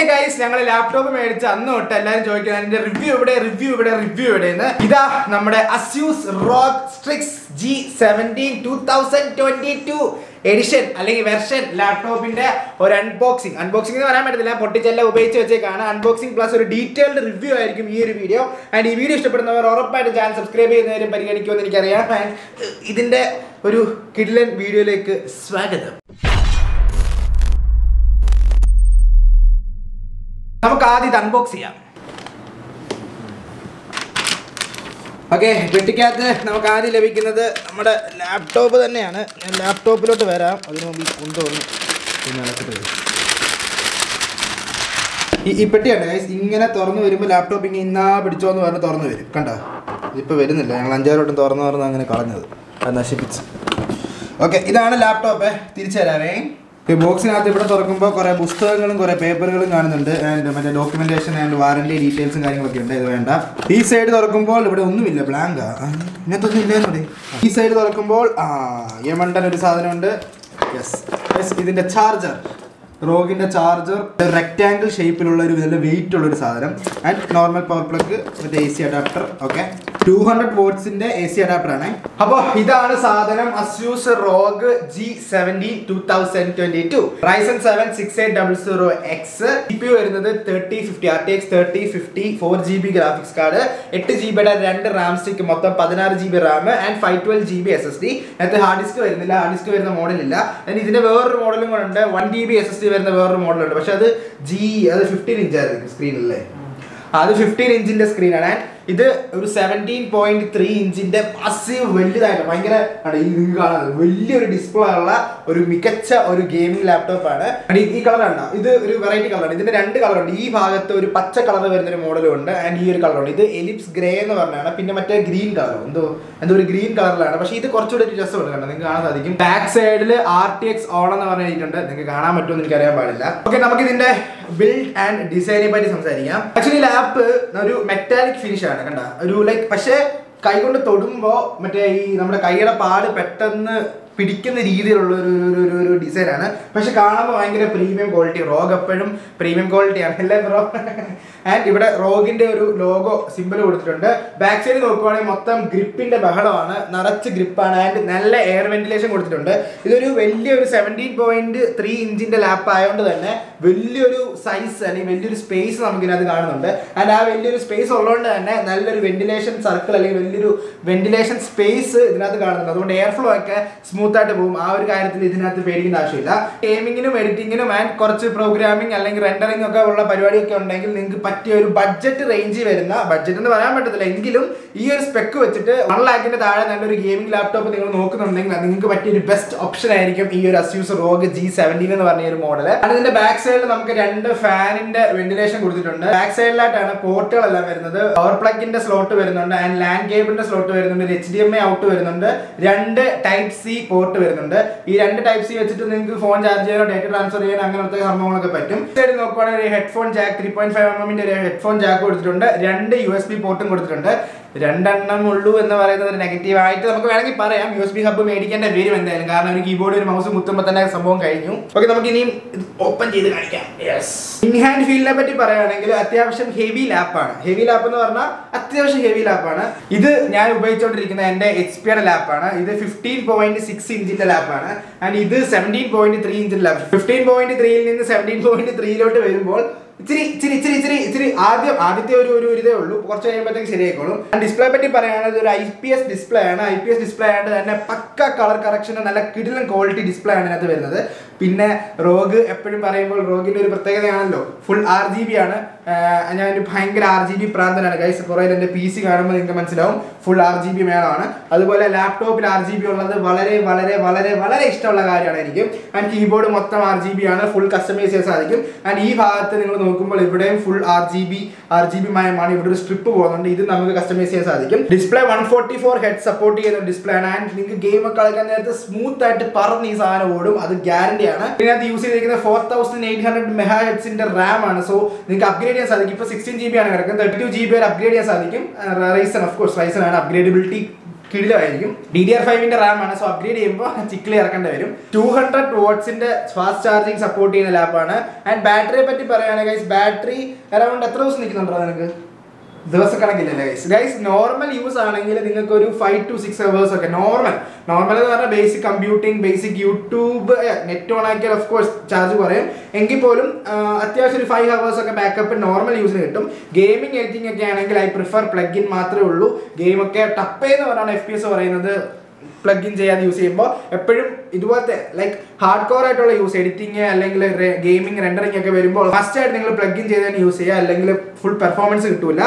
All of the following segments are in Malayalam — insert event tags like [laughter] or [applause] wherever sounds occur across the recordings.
ഓക്കെ ഗൈസ് ഞങ്ങൾ ലാപ്ടോപ്പ് മേടിച്ച് അന്ന് തൊട്ട് എല്ലാവരും ചോദിക്കുന്നത് അതിന്റെ റിവ്യൂ ഇവിടെ റിവ്യൂ ഇവിടെ റിവ്യൂ ഇവിടെ എന്ന് ഇതാ നമ്മുടെ Asus ROG Strix G seventeen two thousand twenty two edition അല്ലെങ്കിൽ വെർഷൻ ലാപ്ടോപ്പിന്റെ ഒരു അൺബോക്സിംഗ് അൺബോക്സിംഗ് എന്ന് പറയാൻ പറ്റത്തില്ല പൊട്ടിച്ചെല്ലാം ഉപയോഗിച്ച് വെച്ചേക്കാണ്. അൺബോക്സിംഗ് പ്ലസ് ഒരു ഡീറ്റെയിൽഡ് റിവ്യൂ ആയിരിക്കും ഈ ഒരു വീഡിയോ ആൻഡ് ഈ വീഡിയോ ഇഷ്ടപ്പെടുന്നവർ ഉറപ്പായിട്ട് ചാനൽ സബ്സ്ക്രൈബ് ചെയ്യുന്നവരും പരിഗണിക്കുമെന്ന് എനിക്കറിയാം. ആൻഡ് ഇതിന്റെ ഒരു കിഡ്ലൻ വീഡിയോയിലേക്ക് സ്വാഗതം. നമുക്ക് ആദ്യം അൺബോക്സ് ചെയ്യാം. ഓക്കെ പെട്ടിക്കകത്ത് നമുക്ക് ആദ്യം ലഭിക്കുന്നത് നമ്മുടെ ലാപ്ടോപ്പ് തന്നെയാണ്. ഞാൻ ലാപ്ടോപ്പിലോട്ട് വരാം. അതിനു മുമ്പ് ഈ ഈ ഈ പെട്ടിയാണ് ഗൈസ് ഇങ്ങനെ തുറന്നു വരുമ്പോൾ ലാപ്ടോപ്പ് ഇങ്ങനെ ഇന്നാ പിടിച്ചോ എന്ന് പറഞ്ഞ് തുറന്നു വരും. കണ്ടോ? ഇതിപ്പോൾ വരുന്നില്ല. ഞങ്ങൾ അഞ്ചാറോട്ടും തുറന്നു തുറന്ന് അങ്ങനെ കളഞ്ഞത്. അത് നശിപ്പിച്ച്. ഓക്കെ ഇതാണ് ലാപ്ടോപ്പ് തിരിച്ചു തരാവേ. ഈ ബോക്സിനകത്ത് ഇവിടെ തുറക്കുമ്പോൾ കുറേ പുസ്തകങ്ങളും കുറേ പേപ്പറുകളും കാണുന്നുണ്ട്. ആൻഡ് മറ്റേ ഡോക്യുമെന്റേഷൻ ആൻഡ് വാറണ്ടി ഡീറ്റെയിൽസും കാര്യങ്ങളൊക്കെ ഉണ്ട്. ഇത് വേണ്ട. ഈ സൈഡ് തുറക്കുമ്പോൾ ഇവിടെ ഒന്നുമില്ല. ബ്ലാങ്കാ ഇങ്ങനത്തൊന്നും ഇല്ലെന്ന് പറയും. ഈ സൈഡ് തുറക്കുമ്പോൾ ആ യമണ്ടൻ ഒരു സാധനമുണ്ട്. യെസ് യെസ് ഇതിന്റെ ചാർജർ റോഗിന്റെ ചാർജർ റെക്റ്റാങ്കിൾ ഷേപ്പിലുള്ള ഒരു വെയിറ്റ് ഉള്ള ഒരു സാധനം. ആൻഡ് നോർമൽ പവർ പ്ലഗ് മറ്റേ A C adapter okay two hundred വോട്ട്സിന്റെ A C adapter ആണ്. അപ്പോൾ ഇതാണ് സാധനം Asus ROG G seventy two thousand twenty two Ryzen seven six eight double zero X G P വരുന്നത് thirty fifty R T X thirty fifty four G B graphics card എട്ട് ജി ബിയുടെ രണ്ട് റാം സ്റ്റിക്ക് മൊത്തം പതിനാറ് G B RAM and five twelve G B S S D അതിനകത്ത് ഹാർഡ് ഡിസ്ക് വരുന്നില്ല ഹാർഡ് ഡിസ്ക് വരുന്ന മോഡലില്ല അതിന് ഇതിന്റെ വേറൊരു മോഡലും കൂടെ ഉണ്ട്. One G B S S D വരുന്ന വേറൊരു മോഡലുണ്ട് പക്ഷെ അത് ജി അത് ഫിഫ്റ്റീൻ ഇഞ്ച് ആയിരുന്നു സ്ക്രീനല്ലേ അത് ഫിഫ്റ്റീൻ ഇഞ്ചിന്റെ സ്ക്രീനാണ് ഇത് ഒരു സെവന്റീൻ പോയിന്റ് ത്രീ ഇഞ്ചിന്റെ പാസീവ് വലുതായിട്ട് ഭയങ്കര വലിയൊരു ഡിസ്പ്ലേ ഉള്ള ഒരു മികച്ച ഒരു ഗെയിമിംഗ് ലാപ്ടോപ്പ് ആണ്. ഈ- കളറാണ് ഇത് ഒരു വെറൈറ്റി കളറാണ് ഇതിന്റെ രണ്ട് കളറുണ്ട് ഈ ഭാഗത്ത് ഒരു പച്ച കളർ വരുന്ന ഒരു മോഡലും ഉണ്ട്. ആൻഡ് ഈ ഒരു കളറുണ്ട് ഇത് എലിപ്സ് ഗ്രേ എന്ന് പറഞ്ഞാണ്. പിന്നെ മറ്റേ ഗ്രീൻ കളർ എന്തോ എന്തോ ഒരു ഗ്രീൻ കളറിലാണ് പക്ഷേ ഇത് കുറച്ചുകൂടി ഒരു രസമുണ്ട് കണ്ടോ? നിങ്ങൾക്ക് കാണാൻ സാധിക്കും. ബാക്ക് സൈഡിൽ ആർ ടി എക്സ് ഓൺ എന്ന് പറഞ്ഞിട്ടുണ്ട് നിങ്ങൾക്ക് കാണാൻ പറ്റുമെന്ന് എനിക്ക് അറിയാൻ പാടില്ല. ഓക്കെ നമുക്ക് ഇതിന്റെ ബിൽഡ് ആൻഡ് ഡിസൈനെ പറ്റി സംസാരിക്കാം. ആക്ച്വലി ലാപ്പ് ഒരു മെറ്റാലിക് ഫിനിഷ് ആണ് കണ്ട? ഒരു ലൈക്ക് പക്ഷേ കൈ കൊണ്ട് തൊടുമ്പോ മറ്റേ ഈ നമ്മുടെ കൈയുടെ പാട് പെട്ടെന്ന് പിടിക്കുന്ന രീതിയിലുള്ള ഒരു ഒരു ഡിസൈനാണ് പക്ഷെ കാണുമ്പോൾ ഭയങ്കര പ്രീമിയം ക്വാളിറ്റി റോഗ് എപ്പോഴും പ്രീമിയം ക്വാളിറ്റി ആണ്. അല്ലേ ബ്രോ ആൻഡ് ഇവിടെ റോഗിന്റെ ഒരു ലോഗോ സിമ്പിൾ കൊടുത്തിട്ടുണ്ട്. ബാക്ക് സൈഡ് നോക്കുവാണെങ്കിൽ മൊത്തം ഗ്രിപ്പിന്റെ ബഹളമാണ്. നിറച്ച് ഗ്രിപ്പാണ്. ആൻഡ് നല്ല എയർ വെന്റിലേഷൻ കൊടുത്തിട്ടുണ്ട്. ഇതൊരു വലിയൊരു സെവന്റീൻ പോയിന്റ് ത്രീ ഇഞ്ചിന്റെ ലാപ്പ് ആയതുകൊണ്ട് തന്നെ വലിയൊരു സൈസ് അല്ലെങ്കിൽ വലിയൊരു സ്പേസ് നമുക്ക് ഇതിനകത്ത് കാണുന്നുണ്ട്. ആൻഡ് ആ വലിയൊരു സ്പേസ് ഉള്ളതുകൊണ്ട് തന്നെ നല്ലൊരു വെന്റിലേഷൻ സർക്കിൾ അല്ലെങ്കിൽ വലിയൊരു വെന്റിലേഷൻ സ്പേസ് ഇതിനകത്ത് കാണുന്നുണ്ട്. അതുകൊണ്ട് എയർ ഫ്ലോ ഒക്കെ സ്മൂത്ത് ആയിട്ട് പോകും. ആ ഒരു കാര്യത്തിൽ ഇതിനകത്ത് പേടിക്കേണ്ട ആവശ്യമില്ല. ഗെയിമിങ്ങിനും എഡിറ്റിങ്ങിനും ആൻഡ് കുറച്ച് പ്രോഗ്രാമിംഗ് അല്ലെങ്കിൽ റെൻഡറിംഗ് ഒക്കെ ഉള്ള പരിപാടിയൊക്കെ ഉണ്ടെങ്കിൽ നിങ്ങൾക്ക് പറ്റിയ ഒരു ബഡ്ജറ്റ് റേഞ്ചിൽ വരുന്ന ബഡ്ജറ്റ് എന്ന് പറയാൻ പറ്റത്തില്ല. എങ്കിലും ഈ ഒരു സ്പെക്ക് വെച്ചിട്ട് വൺ ലാക്കിന്റെ താഴെ നല്ലൊരു ഗെയിമിംഗ് ലാപ്ടോപ്പ് നിങ്ങൾ നോക്കുന്നുണ്ടെങ്കിൽ നിങ്ങൾക്ക് പറ്റിയ ഒരു ബെസ്റ്റ് ഓപ്ഷൻ ആയിരിക്കും ഈ ഒരു അസ്യൂസ് റോഗ് ജി സെവന്റീൻ എന്ന് പറഞ്ഞ ഒരു മോഡൽ അത് ഇതിന്റെ ബാക്ക് സൈഡിൽ നമുക്ക് രണ്ട് ഫാനിന്റെ വെന്റിലേഷൻ കൊടുത്തിട്ടുണ്ട്. ബാക്ക് സൈഡിലായിട്ടാണ് പോർട്ടുകളെല്ലാം വരുന്നത്. പവർ പ്ലഗിന്റെ സ്ലോട്ട് വരുന്നുണ്ട്. ആൻഡ് ലാൻഡ് കേബിളിന്റെ സ്ലോട്ട് വരുന്നുണ്ട്. H D M I out വരുന്നുണ്ട്. രണ്ട് ടൈപ്പ് സി പോർട്ട് വരുന്നുണ്ട്. ഈ രണ്ട് ടൈപ്പ് സി വെച്ചിട്ട് നിങ്ങൾക്ക് ഫോൺ ചാർജ് ചെയ്യാനോ ഡേറ്റ ട്രാൻസ്ഫർ ചെയ്യാനോ അങ്ങനത്തെ സംഭവങ്ങളൊക്കെ പറ്റും. സൈഡ് നോക്കുവാണെങ്കിൽ headphone jack three point five M എമ്മിന്റെ ഒരു ഹെഡ്ഫോൺ ജാക്ക് കൊടുത്തിട്ടുണ്ട്. രണ്ട് യു എസ് ബി പോർട്ടും കൊടുത്തിട്ടുണ്ട്. രണ്ടെണ്ണം ഉള്ളൂ എന്ന് പറയുന്നത് നെഗറ്റീവായിട്ട് നമുക്ക് വേണമെങ്കിൽ പറയാം. യു എസ് ബി ഹബ്ബ് മേടിക്കേണ്ട വരും എന്തായാലും. കാരണം ഒരു കീബോർഡ് ഒരു മൗസ് മുത്തുമ്പോൾ തന്നെ സംഭവം കഴിഞ്ഞു. ഓക്കെ നമുക്ക് ഇനിയും ഇത് ഓപ്പൺ ചെയ്ത് കാണിക്കാം. യെസ് ഇൻ ഹാൻഡ് ഫീലിനെ പറ്റി പറയുകയാണെങ്കിൽ അത്യാവശ്യം ഹെവി ലാപ്പാണ് ഹെവി ലാപ്പ് എന്ന് പറഞ്ഞാൽ അത്യാവശ്യം ഹെവി ലാപ്പാണ് ഇത് ഞാൻ ഉപയോഗിച്ചുകൊണ്ടിരിക്കുന്ന എന്റെ എച്ച് പിയുടെ ലാപ്പാണ് ഇത് ഫിഫ്റ്റീൻ പോയിന്റ് സിക്സ് ഇഞ്ചിന്റെ ലാപ്പാണ് ആൻഡ് ഇത് സെവന്റീൻ പോയിന്റ് ത്രീ ഇഞ്ചിന്റെ ലാപ്പ് ഫിഫ്റ്റീൻ പോയിന്റ് ത്രീയിൽ നിന്ന് സെവന്റീൻ പോയിന്റ് ത്രീയിലോട്ട് വരുമ്പോൾ ഇച്ചിരി ഇച്ചിരി ഇച്ചിരി ഇച്ചിരി ഇച്ചിരി ആദ്യം ആദ്യത്തെ ഒരു ഒരു ഇതേ ഉള്ളൂ. കുറച്ച് കഴിയുമ്പോഴത്തേക്ക് ശരിയായിക്കോളും. ഡിസ്പ്ലേ പറ്റി പറയുകയാണെങ്കിൽ ഒരു ഐ പി എസ് ഡിസ്പ്ലേ ആണ്. ഐ പി എസ് ഡിസ്പ്ലേ ആയതുകൊണ്ട് തന്നെ പക്ക കളർ കറക്ഷൻ നല്ല കിടിലൻ ക്വാളിറ്റി ഡിസ്പ്ലേ ആണ് ഇതിനകത്ത് വരുന്നത്. പിന്നെ റോഗ് എപ്പോഴും പറയുമ്പോൾ റോഗിന്റെ ഒരു പ്രത്യേകതയാണല്ലോ. ഫുൾ ആർ ജി ബി ആണ്. ഞാൻ ഞാനൊരു ഭയങ്കര ആർ ജി ബി പ്രാന്തനാണ്. ഗൈസ് കുറേ എന്റെ പി സി കാണുമ്പോൾ നിങ്ങൾക്ക് മനസ്സിലാവും. ഫുൾ ആർ ജി ബി മേളമാണ് അതുപോലെ ലാപ്ടോപ്പിൽ ആർ ജി ബി ഉള്ളത് വളരെ വളരെ വളരെ വളരെ ഇഷ്ടമുള്ള കാര്യമാണ് എനിക്ക് ആൻഡ് കീബോർഡ് മൊത്തം ആർ ജി ബി ആണ്. ഫുൾ കസ്റ്റമൈസ് ചെയ്യാൻ സാധിക്കും. ആൻഡ് ഈ ഭാഗത്ത് നിങ്ങൾ നോക്കുമ്പോൾ ഇവിടെയും full R G B R G B മയമാണ്. ഇവിടെ ഒരു സ്ട്രിപ്പ് പോകുന്നുണ്ട്. ഇത് നമുക്ക് കസ്റ്റമൈസ് ചെയ്യാൻ സാധിക്കും. ഡിസ്പ്ലേ വൺ ഫോർട്ടി ഫോർ ഹെഡ് സപ്പോർട്ട് ചെയ്യുന്ന ഡിസ്പ്ലേ ആണ്. ആൻഡ് നിങ്ങൾക്ക് ഗെയിം ഒക്കെ കളിക്കാൻ നേരത്തെ സ്മൂത്ത് ആയിട്ട് പറഞ്ഞ് ഈ സാധനം ഓടും. അത് ഗ്യാരണ്ടി ആണ് ഇതിനകത്ത് യൂസ് ചെയ്തിരിക്കുന്നത് four thousand eight hundred mega ഹെഡ്സിന്റെ RAM ആണ്. സോ നിങ്ങൾക്ക് അപ്ഗ്രേഡ് ചെയ്യാൻ സാധിക്കും. ഇപ്പോൾ സിക്സ്റ്റീൻ ജി ബി ആണ് കിടക്കുന്നത്. തേർട്ടി ടു ജി ബി വരെ അപ്ഗ്രേഡ് ചെയ്യാൻ സാധിക്കും. റൈസൺ ഓഫ് കോഴ്സ് റൈസൺ ആണ് അപ്ഗ്രേഡബിലിറ്റി കിടിലമായിരിക്കും. ഡി ഡി ആർ ഫൈവിന്റെ റാം ആണ്. സോ അപ്ഗ്രേഡ് ചെയ്യുമ്പോൾ ചിക്കിളി ഇറക്കേണ്ടി വരും. ടു ഹൺഡ്രഡ് വാട്ട്സിന്റെ ഫാസ്റ്റ് ചാർജിങ് സപ്പോർട്ട് ചെയ്യുന്ന ലാപ്പാണ് ആൻഡ് ബാറ്ററിയെ പറ്റി പറയുകയാണെങ്കിൽ ബാറ്ററി അറൗണ്ട് എത്ര ദിവസം നിൽക്കുന്നുണ്ടോ നിനക്ക്? ദിവസക്കണക്കില്ലല്ലേ ഗൈസ് ഗൈസ് നോർമൽ യൂസ് ആണെങ്കിൽ നിങ്ങൾക്ക് ഒരു ഫൈവ് ടു സിക്സ് അവേഴ്സ് ഒക്കെ നോർമൽ നോർമൽ എന്ന് പറഞ്ഞാൽ basic computing basic YouTube net on ആക്കിയാൽ ഓഫ് കോഴ്സ് ചാർജ് കുറയും. എങ്കിൽ പോലും അത്യാവശ്യം ഒരു ഫൈവ് അവേഴ്സ് ഒക്കെ ബാക്കപ്പ് നോർമൽ യൂസിന് കിട്ടും. ഗെയിമിംഗ് എഡിറ്റിംഗ് ഒക്കെ ആണെങ്കിൽ ഐ പ്രിഫർ പ്ലഗ് ഇൻ മാത്രമേ ഉള്ളൂ. ഗെയിമൊക്കെ ടപ്പ് എന്ന് പറഞ്ഞാണ് എഫ് പി എസ് പറയുന്നത്. പ്ലഗ് ഇൻ ചെയ്യാതെ യൂസ് ചെയ്യുമ്പോൾ എപ്പോഴും ഇതുപോലത്തെ ലൈക്ക് ഹാർഡ് കോർ ആയിട്ടുള്ള യൂസ് എഡിറ്റിംഗ് അല്ലെങ്കിൽ ഗെയിമിംഗ് റെൻഡറിംഗ് ഒക്കെ വരുമ്പോൾ ഫസ്റ്റ് ആയിട്ട് നിങ്ങൾ പ്ലഗ് ഇൻ ചെയ്ത് യൂസ് ചെയ്യുക അല്ലെങ്കിൽ ഫുൾ പെർഫോമൻസ് കിട്ടൂല.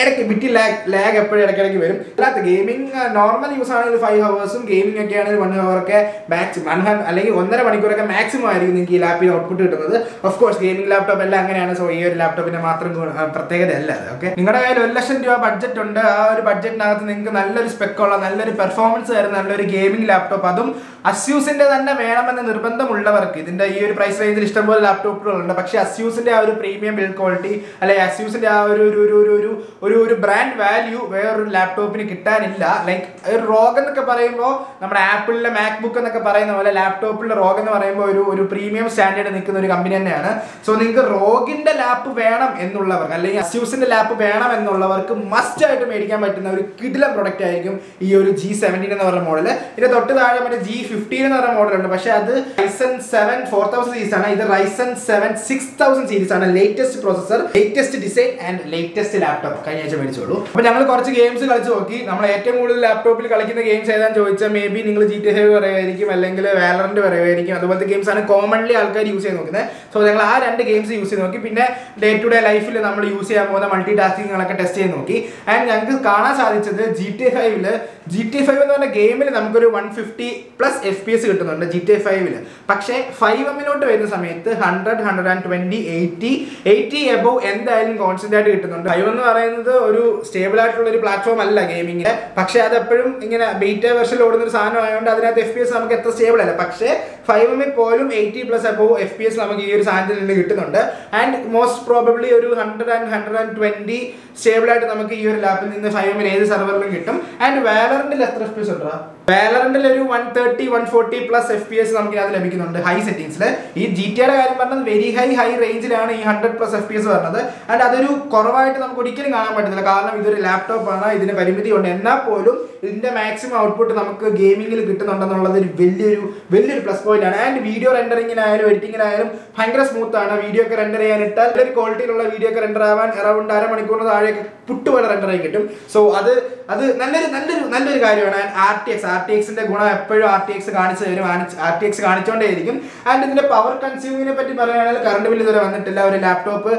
ഇടയ്ക്ക് ബിറ്റി ലാഗ് ലാഗ് എപ്പോഴും ഇടയ്ക്കിടയ്ക്ക് വരും. അല്ലാത്ത ഗെയിമിംഗ് നോർമൽ യൂസ് ആണെങ്കിൽ ഫൈവ് ഹവേഴ്സും ഗെയിമിംഗ് ഒക്കെ ആണെങ്കിൽ വൺ ഹവർ ഒക്കെ മാക്സിമം വൺ അല്ലെങ്കിൽ ഒന്നര മണിക്കൂറൊക്കെ മാക്സിമം ആയിരിക്കും നിങ്ങൾക്ക് ഈ ലാപ്പിന് ഔട്ട്പുട്ട് കിട്ടുന്നത്. ഓഫ് കോഴ്സ് ഗെയിമിംഗ് ലാപ്ടോപ്പ് എല്ലാം അങ്ങനെയാണ്. സോ ഈ ഒരു ലാപ്ടോപ്പിന്റെ മാത്രം പ്രത്യേകത അല്ല അത് ഓക്കെ നിങ്ങളുടെ കയ്യിൽ ഒരു ലക്ഷം രൂപ ബഡ്ജറ്റ് ഉണ്ട്. ആ ഒരു ബഡ്ജറ്റിനകത്ത് നിങ്ങൾക്ക് നല്ലൊരു സ്പെക്കുള്ള നല്ലൊരു പെർഫോമൻസ് തരുന്ന നല്ലൊരു ഗെയിമിംഗ് ലാപ്ടോപ്പ് അതും അസ്യൂസിന്റെ തന്നെ വേണമെന്ന് നിർബന്ധമുള്ളവർക്ക് ഇതിന്റെ ഈ ഒരു പ്രൈസ് റേഞ്ചിൽ ഇഷ്ടംപോലെ ലാപ്ടോപ്പുകളുണ്ട് പക്ഷേ അസ്യൂസിന്റെ ആ ഒരു പ്രീമിയം ബിൽഡ് ക്വാളിറ്റി അല്ലെ അസ്യൂസിന്റെ ആ ഒരു ഒരു ഒരു ഒരു ഒരു ബ്രാൻഡ് വാല്യൂ വേറൊരു ലാപ്ടോപ്പിന് കിട്ടാനില്ല. ലൈക്ക് ഒരു റോഗ് എന്നൊക്കെ പറയുമ്പോൾ നമ്മുടെ ആപ്പിളിലെ മാക്ബുക്ക് എന്നൊക്കെ പറയുന്ന പോലെ ലാപ്ടോപ്പിലെ റോഗ് എന്ന് പറയുമ്പോൾ ഒരു ഒരു പ്രീമിയം സ്റ്റാൻഡേർഡ് നിൽക്കുന്ന ഒരു കമ്പനി തന്നെയാണ്. സോ നിങ്ങൾക്ക് റോഗിന്റെ ലാപ്പ് വേണം എന്നുള്ളവർക്ക് അല്ലെങ്കിൽ അസ്യൂസിന്റെ ലാപ്പ് വേണം എന്നുള്ളവർക്ക് മസ്റ്റ് ആയിട്ട് മേടിക്കാൻ പറ്റുന്ന ഒരു കിടിലം പ്രൊഡക്റ്റ് ആയിരിക്കും ഈ ഒരു ജി സെവന്റീൻ എന്ന് പറഞ്ഞ മോഡൽ ഇതിന്റെ തൊട്ട് താഴെ മറ്റേ ജി ഫിഫ്റ്റീൻ എന്ന് പറഞ്ഞ മോഡലുണ്ട് പക്ഷേ അത് Ryzen seven four thousand series ആണ്. ഇത് Ryzen seven six thousand series ആണ്. Latest processor latest design and latest laptop കഴിഞ്ഞ ആഴ്ച മേടിച്ചോളൂ. അപ്പൊ ഞങ്ങൾ കുറച്ച് ഗെയിംസ് കളിച്ച് നോക്കി. നമ്മൾ ഏറ്റവും കൂടുതൽ ലാപ്ടോപ്പിൽ കളിക്കുന്ന ഗെയിംസ് ഏതാന്ന് ചോദിച്ചാൽ മേ ബി നിങ്ങൾ ജി ടി ഹൈവ് പറയുമായിരിക്കും അല്ലെങ്കിൽ വാലറന്റ് പറയുമായിരിക്കും അതുപോലത്തെ ഗെയിംസ് ആണ് കോമൺലി ആൾക്കാർ യൂസ് ചെയ്ത് നോക്കുന്നത്. സോ ഞങ്ങൾ ആ രണ്ട് ഗെയിംസ് യൂസ് ചെയ്ത് നോക്കി. പിന്നെ ഡേ ടു ഡേ ലൈഫിൽ നമ്മൾ യൂസ് ചെയ്യാൻ പോകുന്ന മൾട്ടി ടാസ്കിങ്ങുകളൊക്കെ ടെസ്റ്റ് ചെയ്ത് നോക്കി. ആൻഡ് ഞങ്ങൾക്ക് കാണാൻ സാധിച്ചത് ജി ടി ഫൈവിൽ ജി ടി ഫൈവ് എന്ന് പറഞ്ഞ ഗെയിമിൽ നമുക്കൊരു one fifty plus F P S കിട്ടുന്നുണ്ട് ജി ടി ഫൈവിൽ പക്ഷേ ഫൈവ് എമ്മിലോട്ട് വരുന്ന സമയത്ത് hundred hundred and twenty eighty eighty above എന്തായാലും കോൺസ്റ്റന്റ് ആയിട്ട് കിട്ടുന്നുണ്ട്. ഫൈവ് എന്ന് പറയുന്നത് ഒരു സ്റ്റേബിൾ ആയിട്ടുള്ള ഒരു പ്ലാറ്റ്ഫോം അല്ല ഗെയിമിങ്ങിന് പക്ഷെ അത് എപ്പോഴും ഇങ്ങനെ ബീറ്റ വെർഷനിൽ ഓടുന്ന ഒരു സാധനം ആയതുകൊണ്ട് അതിനകത്ത് എഫ് പി എസ് നമുക്ക് എത്ര സ്റ്റേബിൾ അല്ല. പക്ഷേ ഫൈവ് എമ്മിൽ പോലും eighty plus above F P S നമുക്ക് ഈ ഒരു സാധനത്തിൽ നിന്ന് കിട്ടുന്നുണ്ട്. ആൻഡ് മോസ്റ്റ് പ്രോബബ്ലി ഒരു hundred and hundred and twenty stable ആയിട്ട് നമുക്ക് ഈ ഒരു ലാപ്പിൽ നിന്ന് ഫൈവ് എമ്മിൽ ഏത് സെർവറിലും കിട്ടും. ആൻഡ് വേറെ എത്ര എഫ് പി എസ് ഉണ്ടോ വാലറിന്റെ ഒരു one thirty one forty plus F P S നമുക്ക് ഇതിനകത്ത് ലഭിക്കുന്നുണ്ട്. ഹൈ സെറ്റിംഗ്സിൽ ഈ ജി ടി യുടെ കാര്യം പറഞ്ഞാൽ വെരി ഹൈ ഹൈ റേഞ്ചിലാണ് ഈ hundred plus F P S പറഞ്ഞത് ആൻഡ് അതൊരു കുറവായിട്ട് നമുക്ക് ഒരിക്കലും കാണാൻ പറ്റുന്നില്ല കാരണം ഇതൊരു ലാപ്ടോപ്പ് ആണ്. ഇതിന് പരിമിതി ഉണ്ട്. എന്നാൽ പോലും ഇതിന്റെ മാക്സിമം ഔട്ട്പുട്ട് നമുക്ക് ഗെയിമിംഗിൽ കിട്ടുന്നുണ്ടെന്നുള്ളത് ഒരു വലിയൊരു വലിയൊരു പ്ലസ് പോയിന്റ് ആണ്. ആൻഡ് വീഡിയോ റെൻഡറിങ്ങിനായാലും എഡിറ്റിങ്ങിനായാലും ഭയങ്കര സ്മൂത്ത് ആണ്. വീഡിയോ ഒക്കെ റെൻഡർ ചെയ്യാൻ ഇട്ടാൽ നല്ലൊരു ക്വാളിറ്റിയിലുള്ള വീഡിയോ ഒക്കെ റെൻഡർ ആവാൻ അറൗണ്ട് അരമണിക്കൂറിന് താഴെയൊക്കെ പുട്ടുപോലെ റെൻഡർ ആയി കിട്ടും. സോ അത് അത് നല്ലൊരു നല്ലൊരു നല്ലൊരു കാര്യമാണ്. R T X R T എക്സിന്റെ ഗുണം എപ്പോഴും ആർ ടി എക്സ് കാണിച്ചു തരും. ആർ ടി എക്സ് കാണിച്ചുകൊണ്ടേയിരിക്കും ആൻഡ് ഇതിന്റെ പവർ കൺസ്യൂമിങ്ങിനെ പറ്റി പറയുകയാണെങ്കിൽ കറണ്ട് ബില്ല് ഇതുവരെ വന്നിട്ടില്ല. ഒരു ലാപ്ടോപ്പ്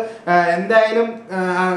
എന്തായാലും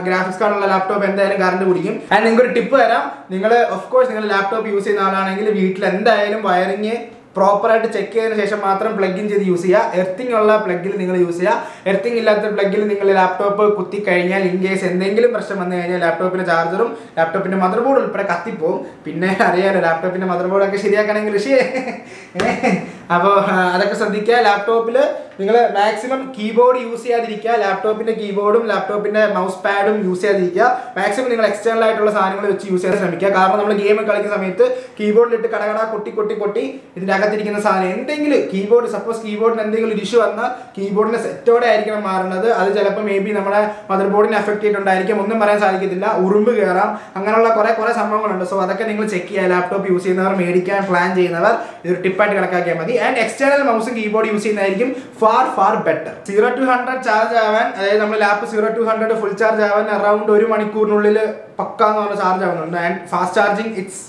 ഗ്രാഫിക്സ് കാർഡുള്ള ലാപ്ടോപ്പ് എന്തായാലും കറണ്ട് കുടിക്കും. ആൻഡ് നിങ്ങൾക്ക് ഒരു ടിപ്പ് തരാം. നിങ്ങൾ ഓഫ് കോഴ്സ് നിങ്ങൾ ലാപ്ടോപ്പ് യൂസ് ചെയ്യുന്ന ആളാണെങ്കിൽ വീട്ടിൽ എന്തായാലും വയറിങ് പ്രോപ്പറായിട്ട് ചെക്ക് ചെയ്തതിന് ശേഷം മാത്രം പ്ലഗ് ഇൻ ചെയ്ത് യൂസ് ചെയ്യുക. എർത്തിങ് ഉള്ള പ്ലഗിൽ നിങ്ങൾ യൂസ് ചെയ്യുക. എർത്തിങ് ഇല്ലാത്ത പ്ലഗിൽ നിങ്ങൾ ലാപ്ടോപ്പ് കുത്തി കഴിഞ്ഞാൽ ഇൻ കേസ് എന്തെങ്കിലും പ്രശ്നം വന്നു കഴിഞ്ഞാൽ ലാപ്ടോപ്പിന്റെ ചാർജറും ലാപ്ടോപ്പിന്റെ മദർ ബോർഡ് ഉൾപ്പെടെ കത്തിപ്പോവും. പിന്നെ [laughs] അറിയാലോ ലാപ്ടോപ്പിന്റെ മദർ ബോർഡൊക്കെ ശരിയാക്കണമെങ്കിൽ ഋഷി. [laughs] അപ്പോൾ അതൊക്കെ ശ്രദ്ധിക്കുക. ലാപ്ടോപ്പിൽ നിങ്ങൾ മാക്സിമം കീബോർഡ് യൂസ് ചെയ്യാതിരിക്കുക. ലാപ്ടോപ്പിന്റെ കീബോർഡും ലാപ്ടോപ്പിന്റെ മൗസ് പാഡും യൂസ് ചെയ്യാതിരിക്കുക. മാക്സിമം നിങ്ങൾ എക്സ്റ്റേണൽ ആയിട്ടുള്ള സാധനങ്ങൾ വെച്ച് യൂസ് ചെയ്യാൻ ശ്രമിക്കുക. കാരണം നമ്മൾ ഗെയിം കളിക്കുന്ന സമയത്ത് കീബോർഡിലിട്ട് കടകട കൊട്ടി കൊട്ടി കൊട്ടി ഇതിന്റെ അകത്തിരിക്കുന്ന സാധനം. എന്തെങ്കിലും കീബോർഡ് സപ്പോസ് കീബോർഡിന് എന്തെങ്കിലും ഒരു ഇഷ്യൂ വന്നാൽ കീബോർഡിന്റെ സെറ്റോടെ ആയിരിക്കണം മാറുന്നത്. അത് ചിലപ്പോൾ മേ ബി നമ്മുടെ മദർ ബോർഡിനെ എഫക്ട് ചെയ്തിട്ടുണ്ടായിരിക്കും. ഒന്നും പറയാൻ സാധിക്കത്തില്ല. ഉറുമ്പ് കയറാം അങ്ങനെയുള്ള കുറേ കുറേ സംഭവങ്ങളുണ്ട്. സോ അതൊക്കെ നിങ്ങൾ ചെക്ക് ചെയ്യുക. ലാപ്ടോപ്പ് യൂസ് ചെയ്യുന്നവർ മേടിക്കാൻ പ്ലാൻ ചെയ്യുന്നവർ ഇതൊരു ടിപ്പായിട്ട് കണക്കാക്കിയാൽ മതി. ആൻഡ് എക്സ്റ്റേണൽ മൗസും കീബോർഡ് യൂസ് ചെയ്യുന്നതായിരിക്കും far far better zero to hundred charge ആവാൻ അതായത് നമ്മൾ lap zero to hundred full charge ആവാൻ അറൗണ്ട് ഒരു മണിക്കൂറിനുള്ളിൽ പക്കാന്ന് പറഞ്ഞ ചാർജ് ആവുന്നുണ്ട്. And fast charging it's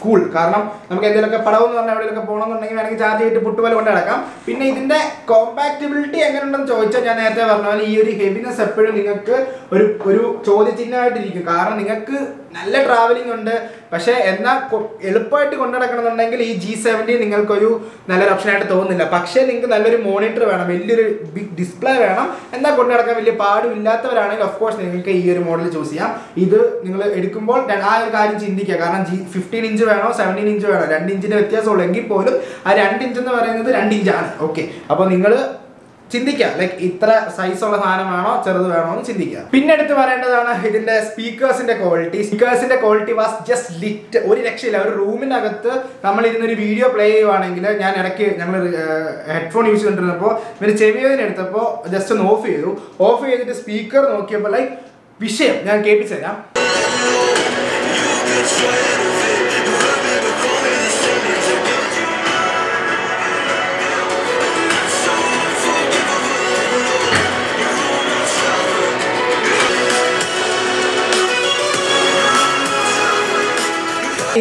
cool കാരണം നമുക്ക് എന്തെങ്കിലുമൊക്കെ പടവെന്ന് പറഞ്ഞാൽ എവിടെയൊക്കെ പോകണമെന്നുണ്ടെങ്കിൽ വേണമെങ്കിൽ ചാർജ് ചെയ്തിട്ട് പുട്ടുപോലെ കൊണ്ട് നടക്കാം. പിന്നെ ഇതിന്റെ കോമ്പാക്റ്റബിലിറ്റി എങ്ങനെയുണ്ടെന്ന് ചോദിച്ചാൽ ഞാൻ നേരത്തെ പറഞ്ഞ പോലെ ഈ ഒരു ഹെവിനെസ് എപ്പോഴും നിങ്ങൾക്ക് ഒരു ഒരു ചോദ്യചിഹ്നമായിട്ടിരിക്കും. കാരണം നിങ്ങൾക്ക് നല്ല ട്രാവലിംഗ് ഉണ്ട്. പക്ഷേ എന്നാൽ എളുപ്പമായിട്ട് കൊണ്ടുനടക്കണമെന്നുണ്ടെങ്കിൽ ഈ ജി സെവന്റി നിങ്ങൾക്കൊരു നല്ലൊരു ഓപ്ഷനായിട്ട് തോന്നുന്നില്ല. പക്ഷേ നിങ്ങൾക്ക് നല്ലൊരു മോണിറ്റർ വേണം വലിയൊരു ബിഗ് ഡിസ്പ്ലേ വേണം. എന്നാൽ കൊണ്ടുനടക്കാൻ വലിയ പാടും ഇല്ലാത്തവരാണെങ്കിൽ ഓഫ് കോഴ്സ് നിങ്ങൾക്ക് ഈ ഒരു മോഡൽ ചൂസ് ചെയ്യാം. ഇത് നിങ്ങൾ എടുക്കുമ്പോൾ ആ ഒരു കാര്യം ചിന്തിക്കുക. കാരണം ജി ഫിഫ്റ്റീൻ ഇഞ്ച് വേണോ സെവന്റീൻ ഇഞ്ച് വേണോ? രണ്ട് ഇഞ്ചിന്റെ വ്യത്യാസമുള്ളൂ. എങ്കിൽ പോലും ആ രണ്ട് ഇഞ്ച് എന്ന് പറയുന്നത് രണ്ട് ഇഞ്ചാണ് ഓക്കെ അപ്പോൾ നിങ്ങൾ ചിന്തിക്കുക ലൈക്ക് ഇത്ര സൈസ് ഉള്ള സാധനമാണോ ചെറുത് വേണോ എന്ന് ചിന്തിക്കുക പിന്നെ എടുത്ത് പറയേണ്ടതാണ് ഇതിന്റെ സ്പീക്കേഴ്സിന്റെ ക്വാളിറ്റി സ്പീക്കേഴ്സിന്റെ ക്വാളിറ്റി വാസ് ജസ്റ്റ് ലിറ്റ് ഒരു രക്ഷയില്ല. ഒരു റൂമിനകത്ത് നമ്മൾ ഇരുന്നൊരു വീഡിയോ പ്ലേ ചെയ്യുവാണെങ്കിൽ ഞാൻ ഇടയ്ക്ക് ഞങ്ങൾ ഹെഡ്ഫോൺ യൂസ് ചെയ്തിരുന്നപ്പോൾ ഇവർ ചെവിയതിന് എടുത്തപ്പോൾ ജസ്റ്റ് ഒന്ന് ഓഫ് ചെയ്തു. ഓഫ് ചെയ്തിട്ട് സ്പീക്കർ നോക്കിയപ്പോൾ ലൈക്ക് വിഷയം ഞാൻ കേൾപ്പിച്ചു തരാം.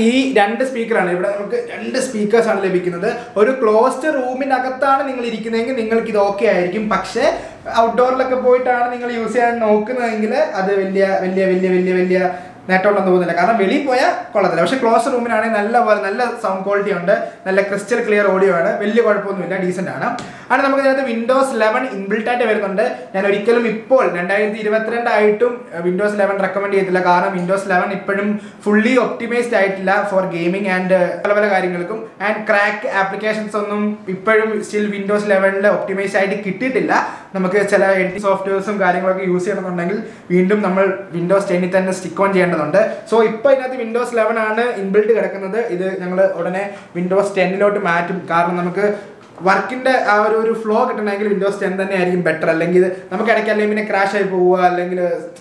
ഈ രണ്ട് സ്പീക്കറാണ് ഇവിടെ നമുക്ക് രണ്ട് സ്പീക്കേഴ്സ് ആണ് ലഭിക്കുന്നത്. ഒരു ക്ലോസ്ഡ് റൂമിനകത്താണ് നിങ്ങൾ ഇരിക്കുന്നതെങ്കിൽ നിങ്ങൾക്ക് ഇത് ഓക്കെ ആയിരിക്കും. പക്ഷേ ഔട്ട്ഡോറിലൊക്കെ പോയിട്ടാണ് നിങ്ങൾ യൂസ് ചെയ്യാൻ നോക്കുന്നതെങ്കിൽ അത് വലിയ വലിയ വലിയ വലിയ വലിയ നേട്ടമുണ്ടെന്ന് തോന്നുന്നില്ല. കാരണം വെളിയിൽ പോയാൽ കൊള്ളത്തില്ല. പക്ഷേ ക്ലോസ് റൂമിനാണെങ്കിൽ നല്ല നല്ല സൗണ്ട് ക്വാളിറ്റി ഉണ്ട്. നല്ല ക്രിസ്റ്റൽ ക്ലിയർ ഓഡിയോ ആണ്. വലിയ കുഴപ്പമൊന്നുമില്ല. ഡീസന്റ് ആണ്. ആണ് നമുക്ക് ഇതിനകത്ത് വിൻഡോസ് ലെവൻ ഇൻബിൽട്ട് ആയിട്ട് വരുന്നുണ്ട്. ഞാൻ ഒരിക്കലും ഇപ്പോൾ രണ്ടായിരത്തി ഇരുപത്തിരണ്ട് ആയിട്ടും വിൻഡോസ് ലെവൻ റെക്കമെൻഡ് ചെയ്തില്ല കാരണം വിൻഡോസ് ലെവൻ ഇപ്പോഴും ഫുള്ളി ഒപ്റ്റിമൈസ്ഡ് ആയിട്ടില്ല ഫോർ ഗെയിമിംഗ് ആൻഡ് പല പല കാര്യങ്ങൾക്കും. ആൻഡ് ക്രാക്ക് ആപ്ലിക്കേഷൻസ് ഒന്നും ഇപ്പോഴും സ്റ്റിൽ വിൻഡോസ് ലെവനിൽ ഒപ്റ്റിമൈസ്ഡ് ആയിട്ട് കിട്ടിയിട്ടില്ല. നമുക്ക് ചില എഡിറ്റിംഗ് സോഫ്റ്റ്വെയർസും കാര്യങ്ങളൊക്കെ യൂസ് ചെയ്യണമെന്നുണ്ടെങ്കിൽ വീണ്ടും നമ്മൾ വിൻഡോസ് ടെന്നിൽ തന്നെ സ്റ്റിക്ക് ഓൺ ചെയ്യേണ്ടതുണ്ട്. സോ ഇപ്പോൾ ഇതിനകത്ത് വിൻഡോസ് ലെവൻ ആണ് ഇൻബിൽഡ് കിടക്കുന്നത്. ഇത് ഞങ്ങൾ ഉടനെ വിൻഡോസ് ടെന്നിലോട്ട് മാറ്റും. കാരണം നമുക്ക് വർക്കിന്റെ ആ ഒരു ഒരു ഫ്ലോ കിട്ടണമെങ്കിൽ വിൻഡോസ് ടെൻ തന്നെ ആയിരിക്കും ബെറ്റർ അല്ലെങ്കിൽ നമുക്ക് ഇടയ്ക്ക് അല്ലെങ്കിൽ പിന്നെ ക്രാഷ് ആയി പോവുക അല്ലെങ്കിൽ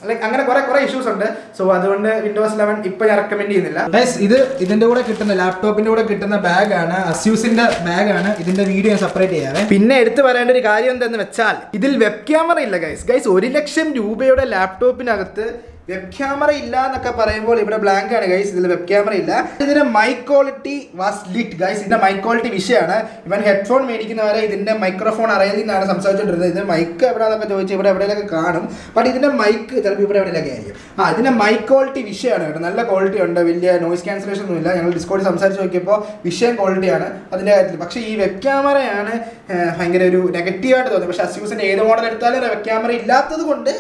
ലൈക്ക് അങ്ങനെ കുറെ കുറെ ഇഷ്യൂസ് ഉണ്ട്. സോ അതുകൊണ്ട് വിൻഡോസ് ലെവൻ ഇപ്പൊ ഞാൻ റെക്കമെൻഡ് ചെയ്യുന്നില്ല. ഇത് ഇതിന്റെ കൂടെ കിട്ടുന്ന ലാപ്ടോപ്പിന്റെ കൂടെ കിട്ടുന്ന ബാഗാണ് അസ്യൂസിന്റെ ബാഗാണ് ഇതിന്റെ വീഡിയോ ഞാൻ സെപ്പറേറ്റ് ചെയ്യാറ് പിന്നെ എടുത്തു പറയേണ്ട ഒരു കാര്യം എന്തെന്ന് വെച്ചാൽ ഇതിൽ വെബ് ക്യാമറ ഇല്ല ഗൈസ് ഗൈസ് ഒരു ലക്ഷം രൂപയുടെ ലാപ്ടോപ്പിനകത്ത് വെബ് ക്യാമറ ഇല്ല എന്നൊക്കെ പറയുമ്പോൾ ഇവിടെ ബ്ലാങ്ക് ആണ് ഗൈസ് ഇതിൽ വെബ് ക്യാമറ ഇല്ല. ഇതിന്റെ mic quality quality was lit guys ഇതിന്റെ മൈക്വാളിറ്റി ക്വാളിറ്റി വിഷയമാണ്. ഇവൻ ഹെഡ്ഫോൺ മേടിക്കുന്നവരെ ഇതിന്റെ മൈക്രോഫോൺ അറിയാതെ നിന്നാണ് സംസാരിച്ചുകൊണ്ടിരുന്നത് ഇതിന്റെ മൈക്ക് എവിടെയാണെന്നൊക്കെ ചോദിച്ചാൽ ഇവിടെ എവിടെയൊക്കെ കാണും. ബട്ട് ഇതിന്റെ മൈക്ക് ചിലപ്പോൾ ഇവിടെ എവിടെയൊക്കെ ആയിരിക്കും. ആ ഇതിന്റെ മൈക്വാളിറ്റി ക്വാളിറ്റി വിഷയമാണ് കേട്ടോ. നല്ല ക്വാളിറ്റി ഉണ്ട്. വലിയ നോയിസ് ക്യാൻസലേഷൻ ഒന്നും ഇല്ല ഞങ്ങൾ ഡിസ്കോഡിൽ സംസാരിച്ച് നോക്കിയപ്പോൾ വിഷയം ക്വാളിറ്റിയാണ് അതിന്റെ കാര്യത്തിൽ പക്ഷേ ഈ വെബ് ക്യാമറയാണ് ഭയങ്കര ഒരു നെഗറ്റീവായിട്ട് തോന്നുന്നത് പക്ഷേ അസ്യൂസിന്റെ ഏത് മോഡൽ എടുത്താലും വെബ് ക്യാമറ ഇല്ലാത്തത് കൊണ്ട്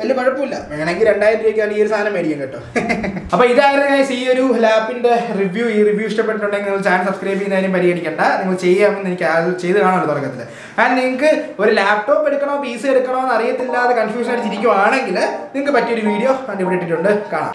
വലിയ കുഴപ്പമില്ല. വേണമെങ്കിൽ രണ്ടായിരം രൂപയ്ക്കാണ് ഈ ഒരു സാധനം മേടിക്കും കേട്ടോ. [laughs] അപ്പൊ ഇതായിരുന്നു ഈ ഒരു ലാപ്പിന്റെ റിവ്യൂ ഈ റിവ്യൂ ഇഷ്ടപ്പെട്ടിട്ടുണ്ടെങ്കിൽ നിങ്ങൾ ചാനൽ സബ്സ്ക്രൈബ് ചെയ്യുന്നതിനും പരിഗണിക്കണ്ട. നിങ്ങൾ ചെയ്യാമെന്ന് എനിക്ക് ചെയ്ത് കാണുമല്ലോ തുടക്കത്തിൽ ആൻഡ് നിങ്ങൾക്ക് ഒരു ലാപ്ടോപ്പ് എടുക്കണോ പി സി എടുക്കണോ എന്ന് അറിയത്തില്ലാതെ കൺഫ്യൂഷൻ അടിച്ചിരിക്കുവാണെങ്കിൽ നിങ്ങൾക്ക് പറ്റിയൊരു വീഡിയോ കണ്ടുപിടിച്ചിട്ടുണ്ട് കാണാം.